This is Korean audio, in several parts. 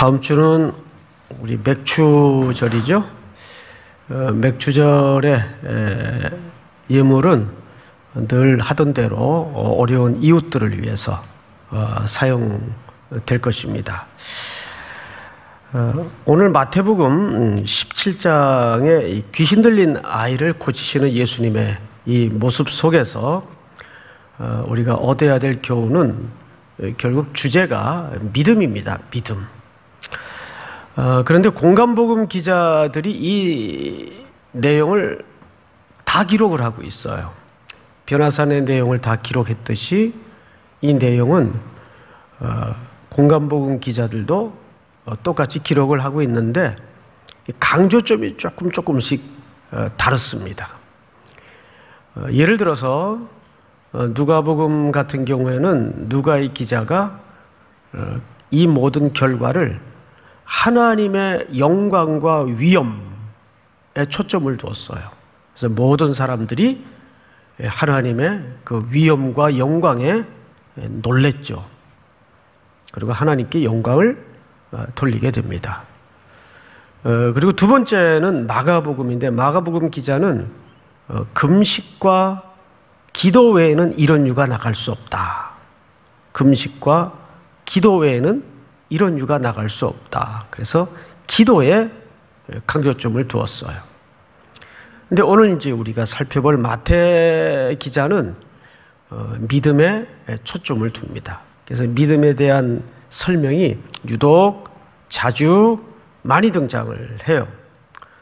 다음 주는 우리 맥주절이죠. 어, 맥주절의 예물은 늘 하던 대로 어려운 이웃들을 위해서 어, 사용될 것입니다. 어, 오늘 마태복음 17장에 귀신 들린 아이를 고치시는 예수님의 이 모습 속에서 우리가 얻어야 될 교훈은 결국 주제가 믿음입니다. 믿음. 어, 그런데 공간복음 기자들이 이 내용을 다 기록을 하고 있어요. 변화산의 내용을 다 기록했듯이 이 내용은 어, 공간복음 기자들도 어, 똑같이 기록을 하고 있는데 강조점이 조금 조금씩 어, 다릅니다. 어, 예를 들어서 어, 누가복음 같은 경우에는 누가의 기자가 어, 이 모든 결과를 하나님의 영광과 위엄에 초점을 두었어요. 그래서 모든 사람들이 하나님의 그 위엄과 영광에 놀랬죠. 그리고 하나님께 영광을 어, 돌리게 됩니다. 그리고 두 번째는 마가복음인데 마가복음 기자는 금식과 기도 외에는 이런 유가 나갈 수 없다. 금식과 기도 외에는 이런 유가 나갈 수 없다. 그래서 기도에 강조점을 두었어요. 근데 오늘 이제 우리가 살펴볼 마태 기자는 어, 믿음에 초점을 둡니다. 그래서 믿음에 대한 설명이 유독 자주 많이 등장을 해요.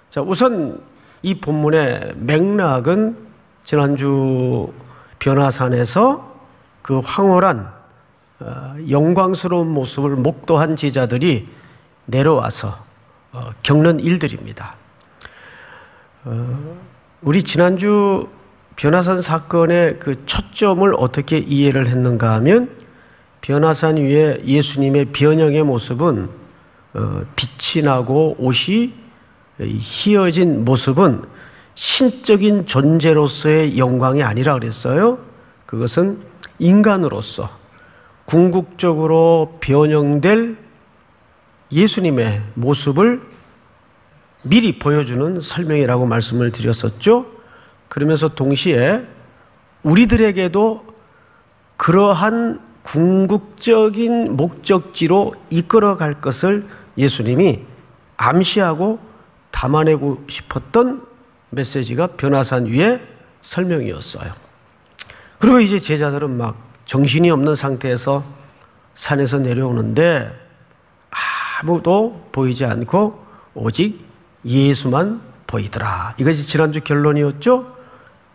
자, 우선 이 본문의 맥락은 지난주 변화산에서 그 황홀한 어, 영광스러운 모습을 목도한 제자들이 내려와서 어, 겪는 일들입니다. 어, 우리 지난주 변화산 사건의 그 초점을 어떻게 이해를 했는가 하면 변화산 위에 예수님의 변형의 모습은 빛이 나고 옷이 희어진 모습은 신적인 존재로서의 영광이 아니라 그랬어요. 그것은 인간으로서 궁극적으로 변형될 예수님의 모습을 미리 보여주는 설명이라고 말씀을 드렸었죠. 그러면서 동시에 우리들에게도 그러한 궁극적인 목적지로 이끌어 갈 것을 예수님이 암시하고 담아내고 싶었던 메시지가 변화산 위에 설명이었어요. 그리고 이제 제자들은 막 정신이 없는 상태에서 산에서 내려오는데 아무도 보이지 않고 오직 예수만 보이더라. 이것이 지난주 결론이었죠?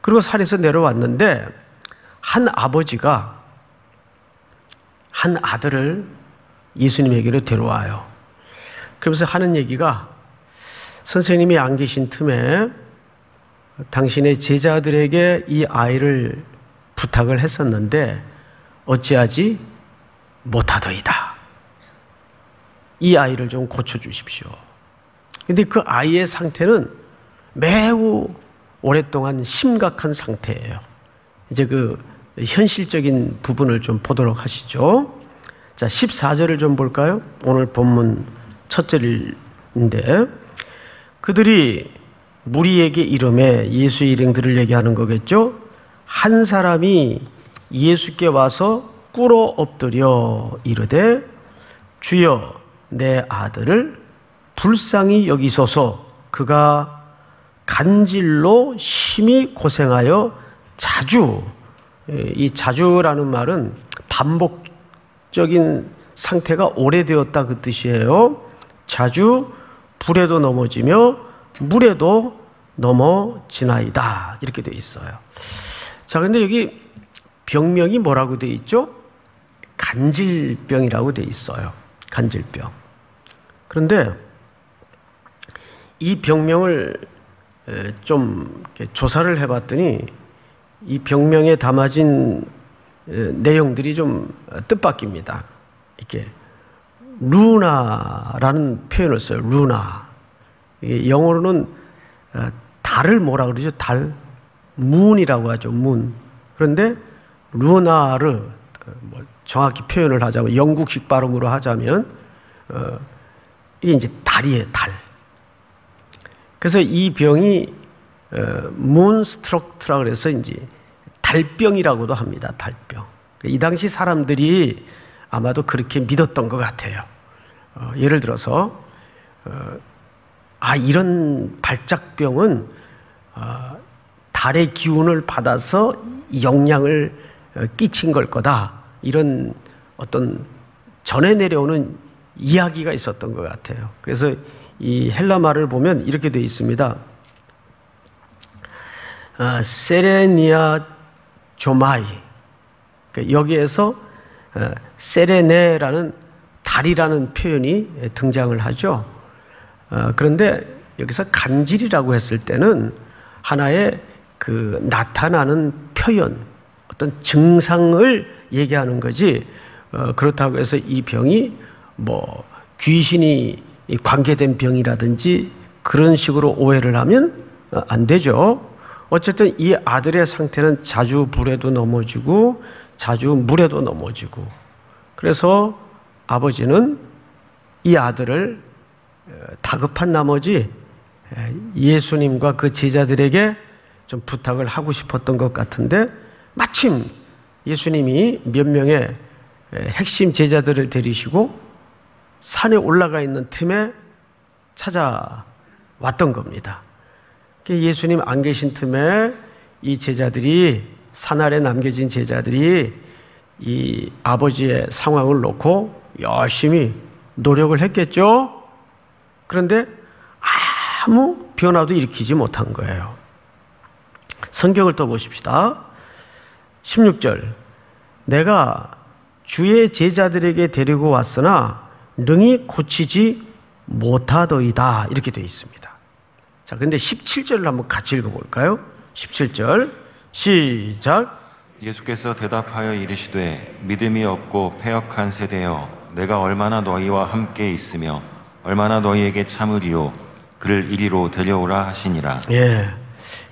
그리고 산에서 내려왔는데 한 아버지가 한 아들을 예수님에게로 데려와요. 그러면서 하는 얘기가 선생님이 안 계신 틈에 당신의 제자들에게 이 아이를 부탁을 했었는데 어찌하지 못하더이다. 이 아이를 좀 고쳐주십시오. 근데 그 아이의 상태는 매우 오랫동안 심각한 상태예요. 이제 그 현실적인 부분을 좀 보도록 하시죠. 자, 14절을 좀 볼까요? 오늘 본문 첫 절인데 그들이 무리에게 이름에 예수의 일행들을 얘기하는 거겠죠. 한 사람이 예수께 와서 꿇어 엎드려 이르되 주여 내 아들을 불쌍히 여기소서 그가 간질로 심히 고생하여 자주 이 자주라는 말은 반복적인 상태가 오래되었다 그 뜻이에요. 자주 불에도 넘어지며 물에도 넘어지나이다. 이렇게 되어 있어요. 자, 근데 여기 병명이 뭐라고 되어 있죠? 간질병이라고 되어 있어요. 간질병. 그런데 이 병명을 좀 조사를 해봤더니 이 병명에 담아진 내용들이 좀 뜻밖입니다. 이렇게 루나라는 표현을 써요. 루나. 영어로는 어, 달을 뭐라 그러죠? 달 문이라고 하죠. 문. 그런데 루나르 어, 뭐 정확히 표현을 하자면 영국식 발음으로 하자면 어, 이게 이제 달이에요, 달. 그래서 이 병이 문스트럭트라 그래서 이제 달병이라고도 합니다. 달병. 이 당시 사람들이 아마도 그렇게 믿었던 것 같아요. 어, 예를 들어서 어, 아 이런 발작병은 어, 달의 기운을 받아서 영향을 어, 끼친 걸 거다. 이런 어떤 전해 내려오는 이야기가 있었던 것 같아요. 그래서 이 헬라 말을 보면 이렇게 되어 있습니다. 아, 세레니아 조마이. 그러니까 여기에서 어, 세레네라는 달이라는 표현이 등장을 하죠. 어, 그런데 여기서 간질이라고 했을 때는 하나의 그 나타나는 표현, 어떤 증상을 얘기하는 거지, 어, 그렇다고 해서 이 병이 뭐 귀신이 관계된 병이라든지 그런 식으로 오해를 하면 안 되죠. 어쨌든 이 아들의 상태는 자주 불에도 넘어지고 자주 물에도 넘어지고 그래서 아버지는 이 아들을 어, 다급한 나머지 예수님과 그 제자들에게 좀 부탁을 하고 싶었던 것 같은데 마침 예수님이 몇 명의 핵심 제자들을 데리시고 산에 올라가 있는 틈에 찾아왔던 겁니다. 예수님 안 계신 틈에 이 제자들이 산 아래 남겨진 제자들이 이 아버지의 상황을 놓고 열심히 노력을 했겠죠. 그런데 아무 변화도 일으키지 못한 거예요. 성경을 또 보십시다. 16절. 내가 주의 제자들에게 데리고 왔으나 능히 고치지 못하더이다. 이렇게 되어 있습니다. 자, 근데 17절을 한번 같이 읽어 볼까요? 17절. 시작. 예수께서 대답하여 이르시되 믿음이 없고 패역한 세대여 내가 얼마나 너희와 함께 있으며 얼마나 너희에게 참으리요 그를 이리로 데려오라 하시니라. 예.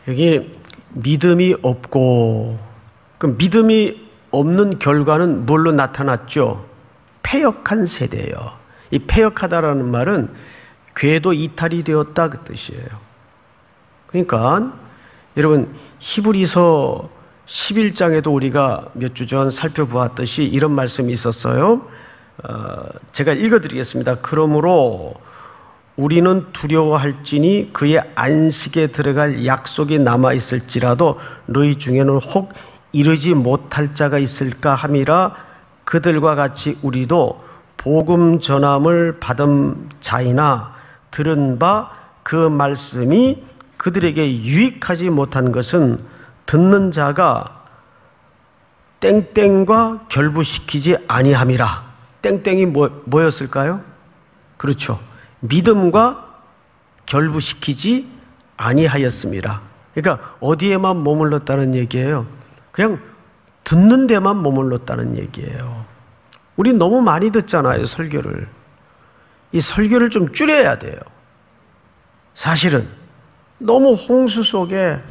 여기 믿음이 없고 그 믿음이 없는 결과는 뭘로 나타났죠? 패역한 세대예요. 이 패역하다라는 말은 궤도 이탈이 되었다 그 뜻이에요. 그러니까 여러분 히브리서 11장에도 우리가 몇 주 전 살펴보았듯이 이런 말씀이 있었어요. 어, 제가 읽어드리겠습니다. 그러므로 우리는 두려워할지니 그의 안식에 들어갈 약속이 남아 있을지라도 너희 중에는 혹 이르지 못할 자가 있을까 함이라 그들과 같이 우리도 복음 전함을 받은 자이나 들은 바 그 말씀이 그들에게 유익하지 못한 것은 듣는 자가 땡땡과 결부시키지 아니함이라. 땡땡이 뭐, 뭐였을까요? 그렇죠. 믿음과 결부시키지 아니하였습니다. 그러니까 어디에만 머물렀다는 얘기예요. 그냥 듣는 데만 머물렀다는 얘기예요. 우리 너무 많이 듣잖아요, 설교를. 이 설교를 좀 줄여야 돼요. 사실은 너무 홍수 속에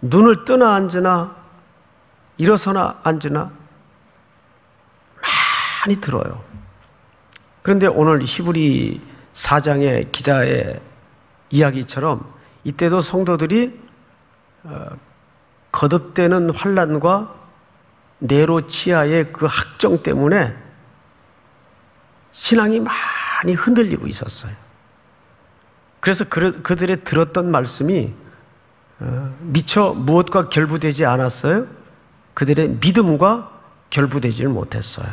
눈을 뜨나 앉으나 일어서나 앉으나 많이 들어요. 그런데 오늘 히브리 4장의 기자의 이야기처럼 이때도 성도들이 어, 거듭되는 환란과 네로 치하의 그 학정 때문에 신앙이 많이 흔들리고 있었어요. 그래서 그들의 들었던 말씀이 어, 미처 무엇과 결부되지 않았어요? 그들의 믿음과 결부되지를 못했어요.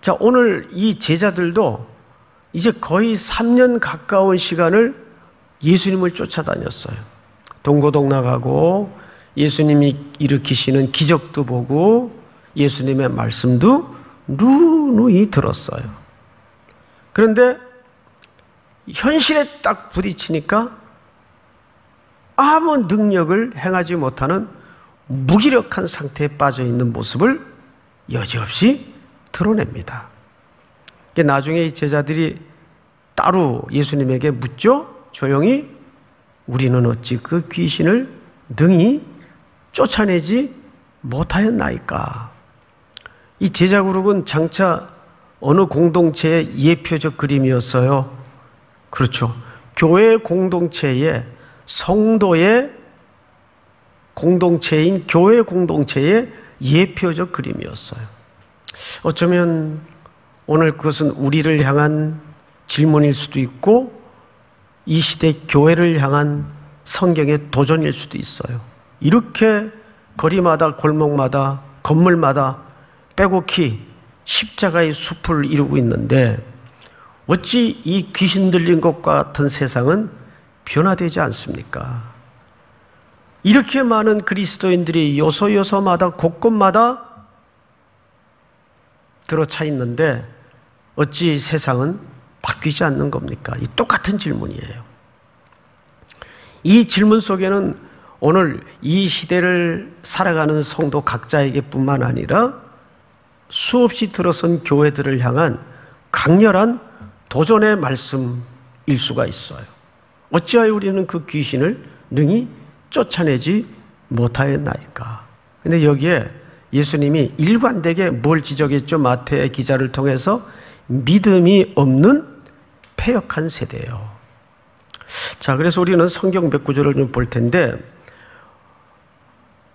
자, 오늘 이 제자들도 이제 거의 3년 가까운 시간을 예수님을 쫓아다녔어요. 동고동락하고 예수님이 일으키시는 기적도 보고 예수님의 말씀도 누누이 들었어요. 그런데 현실에 딱 부딪히니까 아무 능력을 행하지 못하는 무기력한 상태에 빠져 있는 모습을 여지없이 드러냅니다. 나중에 이 제자들이 따로 예수님에게 묻죠? 조용히 우리는 어찌 그 귀신을 능히 쫓아내지 못하였나이까? 이 제자 그룹은 장차 어느 공동체의 예표적 그림이었어요? 그렇죠. 교회 공동체의 성도의 공동체인 교회 공동체의 예표적 그림이었어요. 어쩌면 오늘 그것은 우리를 향한 질문일 수도 있고 이 시대 교회를 향한 성경의 도전일 수도 있어요. 이렇게 거리마다 골목마다 건물마다 빼곡히 십자가의 숲을 이루고 있는데 어찌 이 귀신 들린 것과 같은 세상은 변화되지 않습니까? 이렇게 많은 그리스도인들이 요소요소마다 곳곳마다 들어차 있는데 어찌 세상은 바뀌지 않는 겁니까? 이 똑같은 질문이에요. 이 질문 속에는 오늘 이 시대를 살아가는 성도 각자에게 뿐만 아니라 수없이 들어선 교회들을 향한 강렬한 도전의 말씀일 수가 있어요. 어찌하여 우리는 그 귀신을 능히 쫓아내지 못하였나이까? 근데 여기에 예수님이 일관되게 뭘 지적했죠? 마태 기자를 통해서 믿음이 없는 폐역한 세대예요. 자, 그래서 우리는 성경 몇 구절을 좀 볼 텐데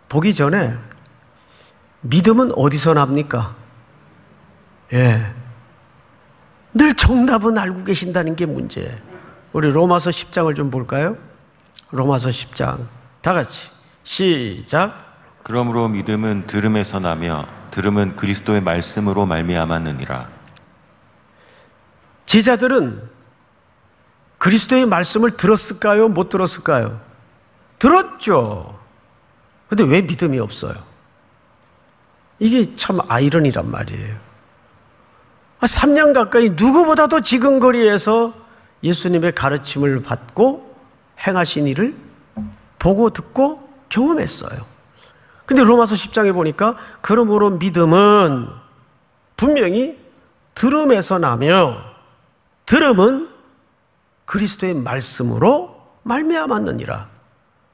보기 전에 믿음은 어디서 납니까? 예. 늘 정답은 알고 계신다는 게 문제예요. 우리 로마서 10장을 좀 볼까요? 로마서 10장. 다 같이. 시작. 그러므로 믿음은 들음에서 나며 들음은 그리스도의 말씀으로 말미암았느니라. 제자들은 그리스도의 말씀을 들었을까요? 못 들었을까요? 들었죠. 근데 왜 믿음이 없어요? 이게 참 아이러니란 말이에요. 3년 아, 가까이 누구보다도 지근거리에서 예수님의 가르침을 받고 행하신 일을 보고 듣고 경험했어요. 근데 로마서 10장에 보니까 그러므로 믿음은 분명히 들음에서 나며 들음은 그리스도의 말씀으로 말미암았느니라.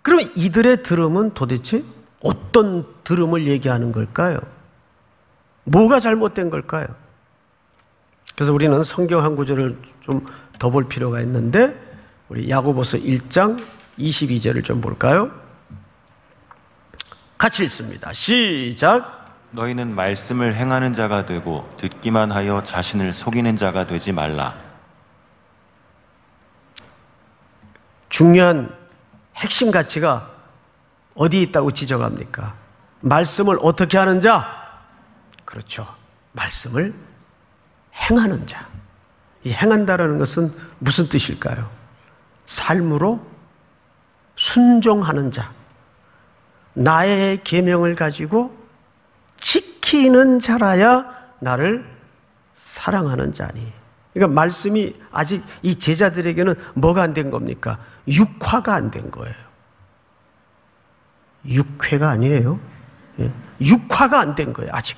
그럼 이들의 들음은 도대체 어떤 들음을 얘기하는 걸까요? 뭐가 잘못된 걸까요? 그래서 우리는 성경 한 구절을 좀 더 볼 필요가 있는데 우리 야고보서 1장 22절을 좀 볼까요? 같이 읽습니다. 시작. 너희는 말씀을 행하는 자가 되고 듣기만 하여 자신을 속이는 자가 되지 말라. 중요한 핵심 가치가 어디 있다고 지적합니까? 말씀을 어떻게 하는 자? 그렇죠. 말씀을 행하는 자. 이 행한다라는 것은 무슨 뜻일까요? 삶으로 순종하는 자. 나의 계명을 가지고 지키는 자라야 나를 사랑하는 자니. 그러니까 말씀이 아직 이 제자들에게는 뭐가 안 된 겁니까? 육화가 안 된 거예요. 육회가 아니에요. 예? 육화가 안 된 거예요, 아직.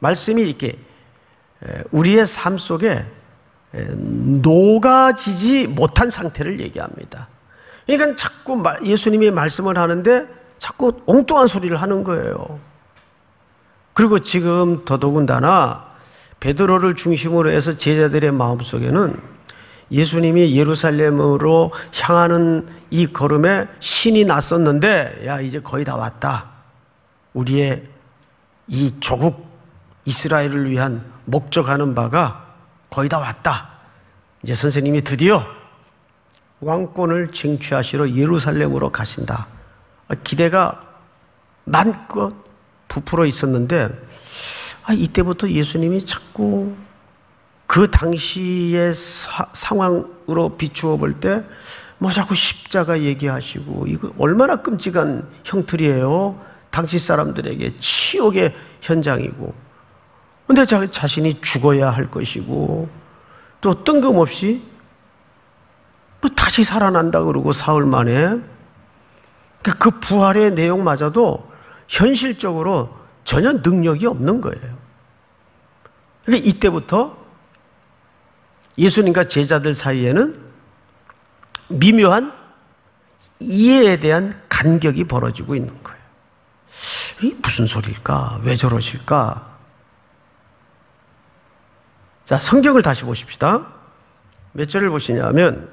말씀이 이렇게 우리의 삶 속에 녹아지지 못한 상태를 얘기합니다. 그러니까 자꾸 예수님이 말씀을 하는데 자꾸 엉뚱한 소리를 하는 거예요. 그리고 지금 더더군다나 베드로를 중심으로 해서 제자들의 마음속에는 예수님이 예루살렘으로 향하는 이 걸음에 신이 났었는데 야 이제 거의 다 왔다. 우리의 이 조국 이스라엘을 위한 목적하는 바가 거의 다 왔다. 이제 선생님이 드디어 왕권을 쟁취하시러 예루살렘으로 가신다. 기대가 만껏 부풀어 있었는데 아, 이때부터 예수님이 자꾸 그 당시의 사, 상황으로 비추어 볼 때 뭐 자꾸 십자가 얘기하시고 이거 얼마나 끔찍한 형틀이에요. 당시 사람들에게 치욕의 현장이고 근데 자, 자신이 죽어야 할 것이고 또 뜬금없이 뭐 다시 살아난다 그러고 사흘 만에 그, 그 부활의 내용마저도 현실적으로 전혀 능력이 없는 거예요. 그러니까 이때부터 예수님과 제자들 사이에는 미묘한 이해에 대한 간격이 벌어지고 있는 거예요. 이 무슨 소리일까? 왜 저러실까? 자, 성경을 다시 보십시다. 몇 절을 보시냐면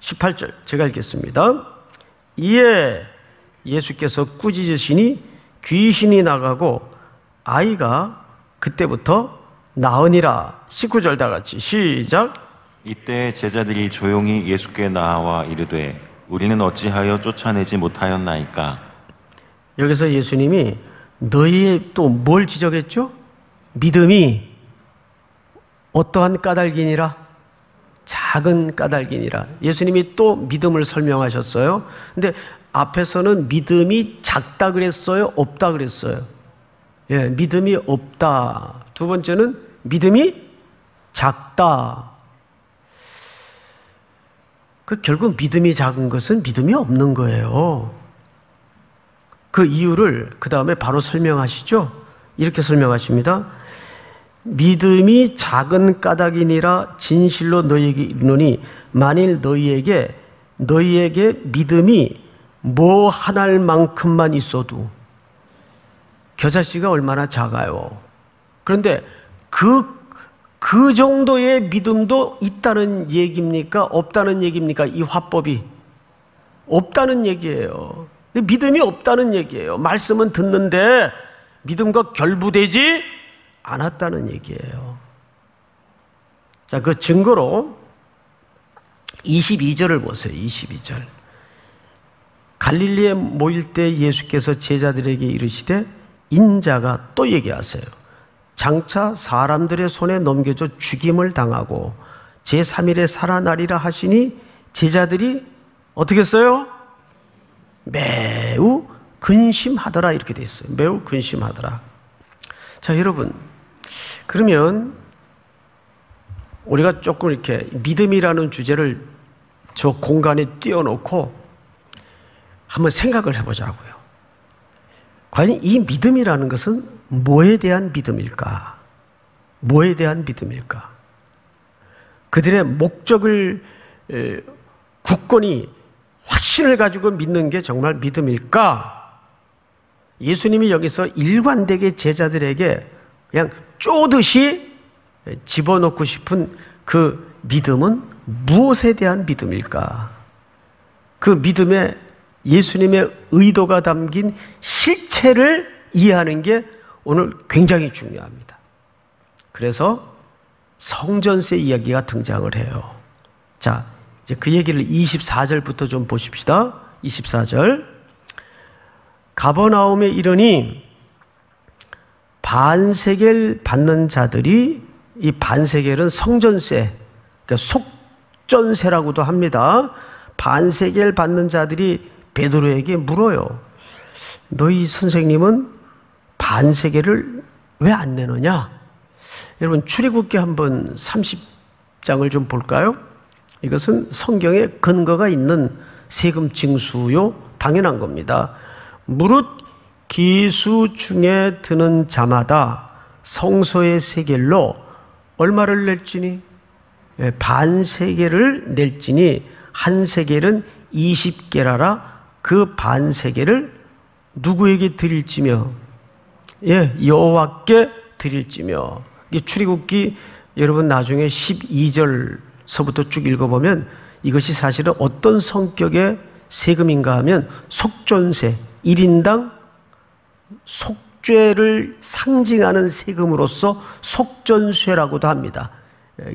18절 제가 읽겠습니다. 이에 예수께서 꾸짖으시니 귀신이 나가고 아이가 그때부터 나으니라 19절 다 같이 시작 이때 제자들이 조용히 예수께 나와 이르되 우리는 어찌하여 쫓아내지 못하였나이까 여기서 예수님이 너희의 또 뭘 지적했죠? 믿음이 어떠한 까닭이니라? 작은 까닭이니라. 예수님이 또 믿음을 설명하셨어요. 근데 앞에서는 믿음이 작다 그랬어요? 없다 그랬어요? 예, 믿음이 없다. 두 번째는 믿음이 작다. 그 결국 믿음이 작은 것은 믿음이 없는 거예요. 그 이유를 그 다음에 바로 설명하시죠. 이렇게 설명하십니다. 믿음이 작은 까닭이니라 진실로 너희에게 이르노니 만일 너희에게 너희에게 믿음이 뭐 하나만큼만 있어도 겨자씨가 얼마나 작아요. 그런데 그, 그 정도의 믿음도 있다는 얘기입니까? 없다는 얘기입니까? 이 화법이. 없다는 얘기예요. 믿음이 없다는 얘기예요. 말씀은 듣는데 믿음과 결부되지 않았다는 얘기예요. 자, 그 증거로 22절을 보세요. 22절. 갈릴리에 모일 때 예수께서 제자들에게 이르시되 인자가 또 얘기하세요. 장차 사람들의 손에 넘겨져 죽임을 당하고 제3일에 살아나리라 하시니 제자들이 어떻게 했어요? 매우 근심하더라 이렇게 돼 있어요. 매우 근심하더라. 자, 여러분. 그러면 우리가 조금 이렇게 믿음이라는 주제를 저 공간에 띄워놓고 한번 생각을 해보자고요. 과연 이 믿음이라는 것은 뭐에 대한 믿음일까? 뭐에 대한 믿음일까? 그들의 목적을 굳건히 확신을 가지고 믿는 게 정말 믿음일까? 예수님이 여기서 일관되게 제자들에게 그냥 쪼듯이 집어넣고 싶은 그 믿음은 무엇에 대한 믿음일까? 그 믿음에 예수님의 의도가 담긴 실체를 이해하는 게 오늘 굉장히 중요합니다. 그래서 성전세 이야기가 등장을 해요. 자, 이제 그 얘기를 24절부터 좀 보십시다. 24절. 가버나움에 이르니 반세겔 받는 자들이 이 반세겔은 성전세, 그러니까 속전세라고도 합니다. 반세겔 받는 자들이 베드로에게 물어요. 너희 선생님은 반세계를 왜 안 내느냐? 여러분 출애굽기 한번 30장을 좀 볼까요? 이것은 성경에 근거가 있는 세금 징수요 당연한 겁니다. 무릇 기수 중에 드는 자마다 성소의 세겔로 얼마를 낼지니 예, 반 세겔을 낼지니 한 세겔은 20개라라 그 반 세겔을 누구에게 드릴지며 예, 여호와께 드릴지며. 이 출애굽기 여러분 나중에 12절서부터 쭉 읽어보면 이것이 사실은 어떤 성격의 세금인가 하면 속전세 1인당 속죄를 상징하는 세금으로서 속전세라고도 합니다.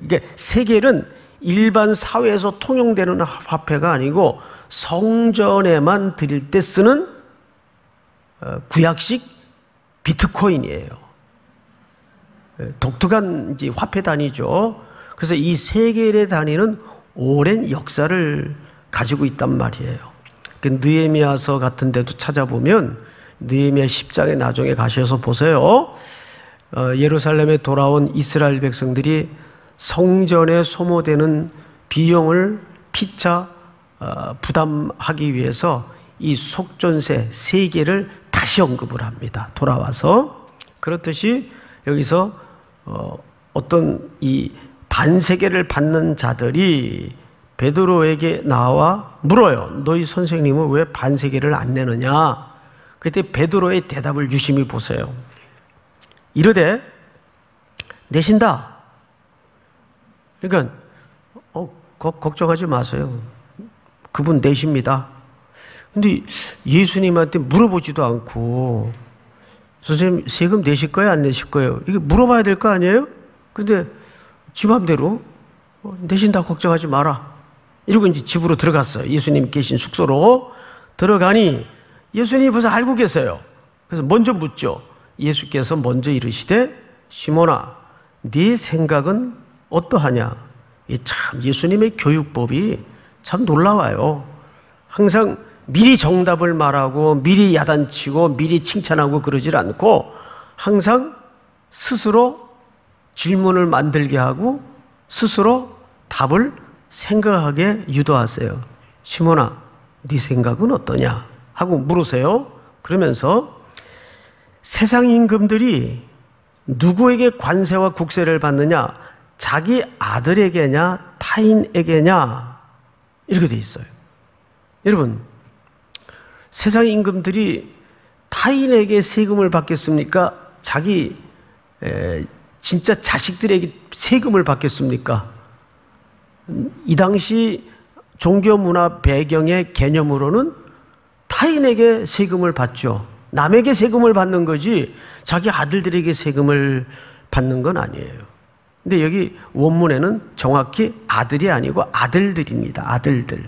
이게 세겔은 일반 사회에서 통용되는 화폐가 아니고 성전에만 드릴 때 쓰는 어, 구약식 비트코인이에요. 예, 독특한 이제 화폐 단위죠. 그래서 이 세계의 단위는 오랜 역사를 가지고 있단 말이에요. 그 느헤미야서 같은 데도 찾아보면 느헤미야 10장에 나중에 가셔서 보세요. 어, 예루살렘에 돌아온 이스라엘 백성들이 성전에 소모되는 비용을 피차 어, 부담하기 위해서 이 속전세 세 개를 다시 언급을 합니다. 돌아와서 그렇듯이 여기서 어, 어떤 이 반세계를 받는 자들이 베드로에게 나와 물어요. 너희 선생님은 왜 반세계를 안 내느냐? 그때 베드로의 대답을 유심히 보세요. 이르되 내신다. 그러니까 어, 거, 걱정하지 마세요. 그분 내십니다. 근데 예수님한테 물어보지도 않고 선생님 세금 내실 거예요? 안 내실 거예요? 이게 물어봐야 될 거 아니에요? 근데 지 맘대로 어, 내신다 걱정하지 마라. 이러고 이제 집으로 들어갔어요. 예수님 계신 숙소로 들어가니 예수님이 벌써 알고 계세요. 그래서 먼저 묻죠. 예수께서 먼저 이르시되 시몬아 네 생각은 어떠하냐? 참 예수님의 교육법이 참 놀라워요. 항상 미리 정답을 말하고 미리 야단치고 미리 칭찬하고 그러질 않고 항상 스스로 질문을 만들게 하고 스스로 답을 생각하게 유도하세요. 시몬아, 네 생각은 어떠냐? 하고 물으세요. 그러면서 세상 임금들이 누구에게 관세와 국세를 받느냐? 자기 아들에게냐? 타인에게냐? 이렇게 돼 있어요. 여러분, 세상 임금들이 타인에게 세금을 받겠습니까? 자기 에, 진짜 자식들에게 세금을 받겠습니까? 이 당시 종교 문화 배경의 개념으로는 타인에게 세금을 받죠. 남에게 세금을 받는 거지 자기 아들들에게 세금을 받는 건 아니에요. 근데 여기 원문에는 정확히 아들이 아니고 아들들입니다. 아들들.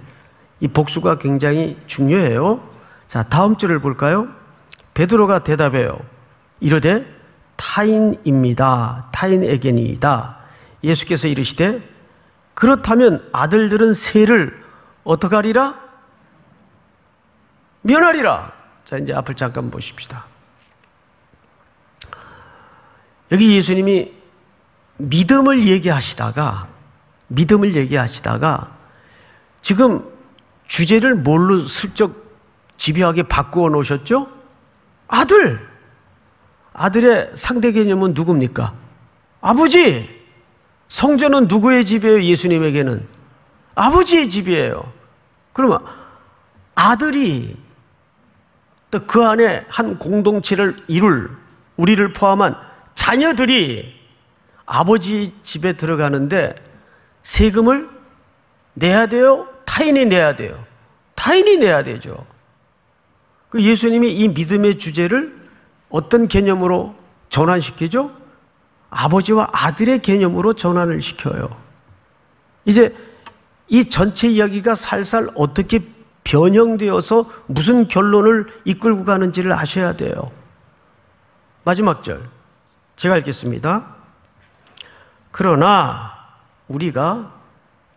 이 복수가 굉장히 중요해요. 자, 다음 줄을 볼까요? 베드로가 대답해요. 이르되 타인입니다. 타인에게니이다. 예수께서 이르시되 그렇다면 아들들은 세를 어떻게 하리라? 면하리라. 자, 이제 앞을 잠깐 보십시다. 여기 예수님이 믿음을 얘기하시다가, 믿음을 얘기하시다가, 지금 주제를 뭘로 슬쩍 집요하게 바꾸어 놓으셨죠? 아들! 아들의 상대 개념은 누굽니까? 아버지! 성전은 누구의 집이에요? 예수님에게는? 아버지의 집이에요. 그러면 아들이 또 그 안에 한 공동체를 이룰 우리를 포함한 자녀들이 아버지 집에 들어가는데 세금을 내야 돼요? 타인이 내야 돼요? 타인이 내야 되죠. 그 예수님이 이 믿음의 주제를 어떤 개념으로 전환시키죠? 아버지와 아들의 개념으로 전환을 시켜요. 이제 이 전체 이야기가 살살 어떻게 변형되어서 무슨 결론을 이끌고 가는지를 아셔야 돼요. 마지막 절. 제가 읽겠습니다. 그러나 우리가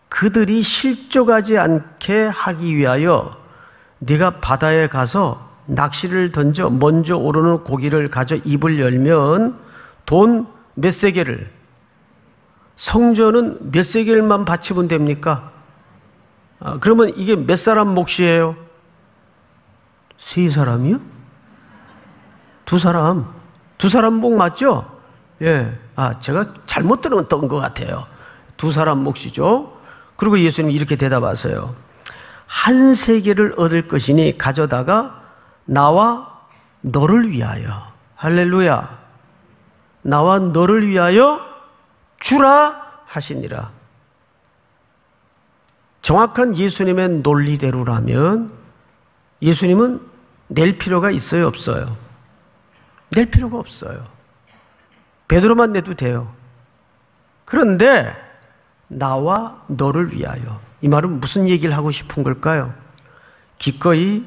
그들이 실족하지 않게 하기 위하여 네가 바다에 가서 낚시를 던져 먼저 오르는 고기를 가져 입을 열면 돈 몇 세계를 성전은 몇 세계를만 바치면 됩니까? 아, 그러면 이게 몇 사람 몫이에요? 세 사람이요? 두 사람. 두 사람 목 맞죠? 예. 아, 제가 잘못 들었던 것 같아요. 두 사람 몫이죠. 그리고 예수님 이렇게 대답하세요. 한 세계를 얻을 것이니 가져다가 나와 너를 위하여 할렐루야 나와 너를 위하여 주라 하시니라 정확한 예수님의 논리대로라면 예수님은 낼 필요가 있어요 없어요 낼 필요가 없어요 베드로만 내도 돼요 그런데 나와 너를 위하여 이 말은 무슨 얘기를 하고 싶은 걸까요? 기꺼이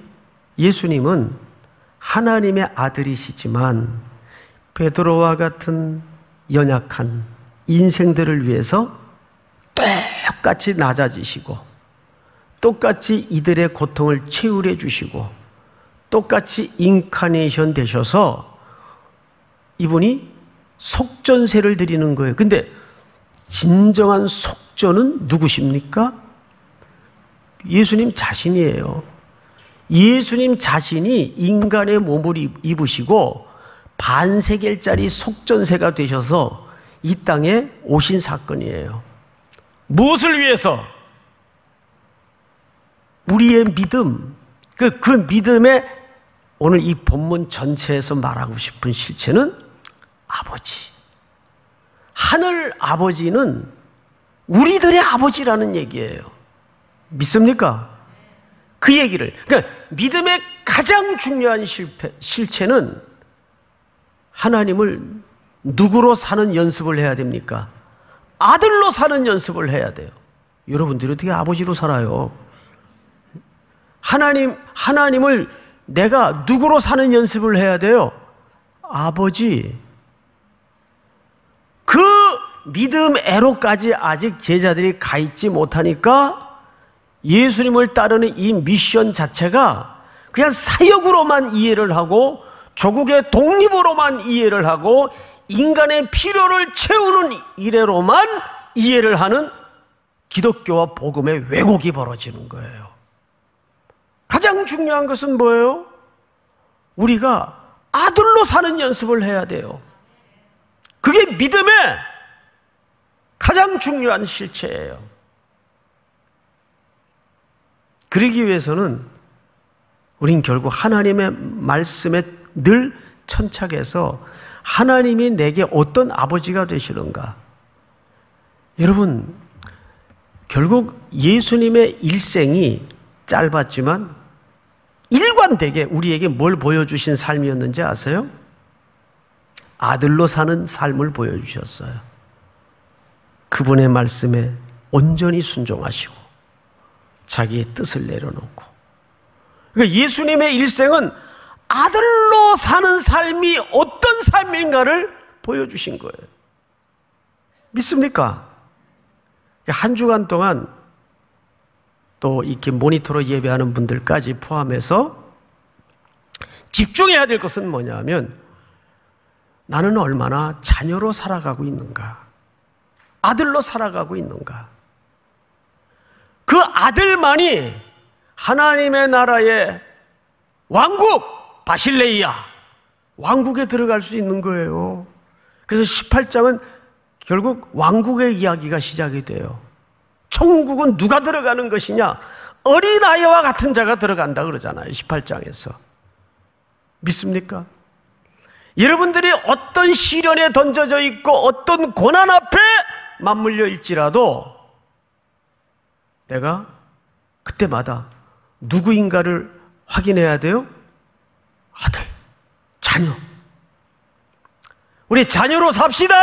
예수님은 하나님의 아들이시지만 베드로와 같은 연약한 인생들을 위해서 똑같이 낮아지시고 똑같이 이들의 고통을 채울해 주시고 똑같이 인카네이션 되셔서 이분이 속전세를 드리는 거예요. 근데 진정한 속전은 누구십니까? 예수님 자신이에요. 예수님 자신이 인간의 몸을 입으시고 반세겔짜리 속전세가 되셔서 이 땅에 오신 사건이에요. 무엇을 위해서? 우리의 믿음, 그, 그 믿음의 오늘 이 본문 전체에서 말하고 싶은 실체는 아버지. 하늘 아버지는 우리들의 아버지라는 얘기예요. 믿습니까? 그 얘기를. 그러니까 믿음의 가장 중요한 실패, 실체는 하나님을 누구로 사는 연습을 해야 됩니까? 아들로 사는 연습을 해야 돼요. 여러분들이 어떻게 아버지로 살아요? 하나님, 하나님을 내가 누구로 사는 연습을 해야 돼요? 아버지. 그 믿음 애로까지 아직 제자들이 가 있지 못하니까 예수님을 따르는 이 미션 자체가 그냥 사역으로만 이해를 하고 조국의 독립으로만 이해를 하고 인간의 필요를 채우는 이래로만 이해를 하는 기독교와 복음의 왜곡이 벌어지는 거예요. 가장 중요한 것은 뭐예요? 우리가 아들로 사는 연습을 해야 돼요. 그게 믿음의 가장 중요한 실체예요. 그러기 위해서는 우린 결국 하나님의 말씀에 늘 천착해서 하나님이 내게 어떤 아버지가 되시는가? 여러분, 결국 예수님의 일생이 짧았지만 일관되게 우리에게 뭘 보여주신 삶이었는지 아세요? 아들로 사는 삶을 보여주셨어요. 그분의 말씀에 온전히 순종하시고 자기의 뜻을 내려놓고 그러니까 예수님의 일생은 아들로 사는 삶이 어떤 삶인가를 보여주신 거예요. 믿습니까? 한 주간 동안 또 이렇게 모니터로 예배하는 분들까지 포함해서 집중해야 될 것은 뭐냐면 나는 얼마나 자녀로 살아가고 있는가? 아들로 살아가고 있는가? 그 아들만이 하나님의 나라의 왕국, 바실레이아 왕국에 들어갈 수 있는 거예요. 그래서 18장은 결국 왕국의 이야기가 시작이 돼요. 천국은 누가 들어가는 것이냐? 어린아이와 같은 자가 들어간다 그러잖아요. 18장에서. 믿습니까? 여러분들이 어떤 시련에 던져져 있고 어떤 고난 앞에 맞물려 있지라도 내가 그때마다 누구인가를 확인해야 돼요? 아들, 자녀. 우리 자녀로 삽시다.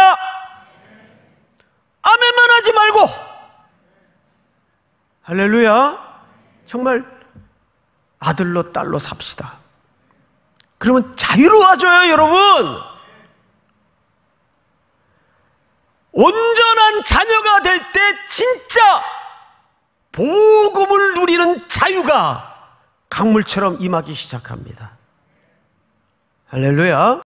아멘만 하지 말고. 할렐루야. 정말 아들로 딸로 삽시다. 그러면 자유로워져요, 여러분. 온전한 자녀가 될 때 진짜 복음을 누리는 자유가 강물처럼 임하기 시작합니다. 할렐루야.